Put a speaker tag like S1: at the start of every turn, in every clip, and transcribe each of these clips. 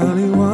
S1: aliwama mwana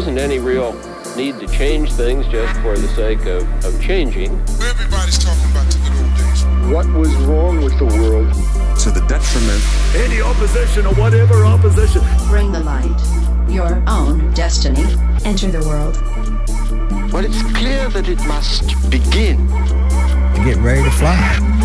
S2: isn't any real need to change things just for the sake of, of changing.
S3: Everybody's talking about the good old days.
S4: What was wrong with the world?
S5: To the detriment.
S6: Any opposition or whatever opposition.
S7: Bring the light. Your own destiny. Enter the world.
S8: Well, it's clear that it must begin.
S9: Get ready to fly.